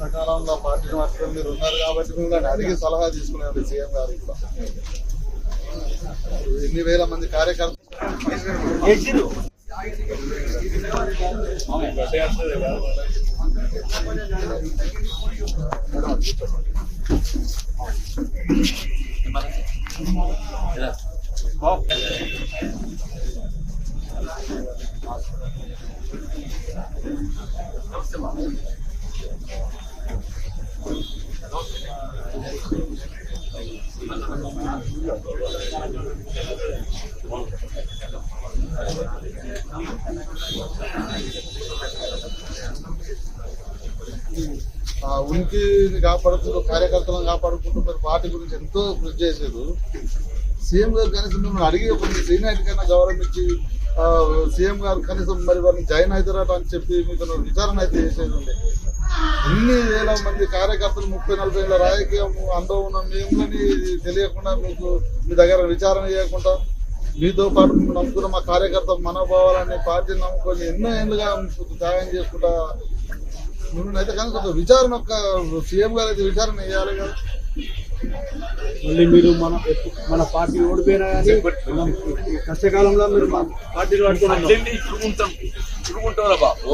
అక్కడ కష్టకాలంలో పార్టీ మాత్రం మీరు ఉన్నారు కాబట్టి మిమ్మల్ని అడిగి సలహా తీసుకునేది సీఎం గారు కూడా ఎన్ని వేల మంది కార్యకర్తలు ఆ ఉనికిని కాపాడుకుంటూ కార్యకర్తలను కాపాడుకుంటూ మరి పార్టీ గురించి ఎంతో కృషి చేశారు. సీఎం గారు కనీసం మిమ్మల్ని అడిగి కొంచెం సీనియారిటీ కన్నా గౌరవం ఇచ్చి సీఎం గారు కనీసం మరి వారిని జాయిన్ అవుతారట అని చెప్పి మీకు విచారణ అయితే చేసేది ఇన్ని వేల మంది కార్యకర్తలు ముప్పై నలభై ఏళ్ళ రాజకీయం అనుభవం ఉన్న మిమ్మల్ని తెలియకుండా మీకు మీ దగ్గర విచారణ చేయకుండా మీతో పాటు నమ్ముకున్న మా కార్యకర్త మనోభావాలని పార్టీని నమ్ముకొని ఎన్నో ఏళ్ళుగా త్యాగం చేసుకుంటా అయితే కనుక విచారణ ఒక సీఎం గారు అయితే విచారణ చేయాలి కదా. మళ్ళీ మీరు మన మన పార్టీ ఓడిపోయినా కానీ మనం కష్టకాలంలో మీరు పట్టుకున్నాం అట్లండి ఇప్పుడు ఉంటాం ఇప్పుడు ఉంటాం బాబు.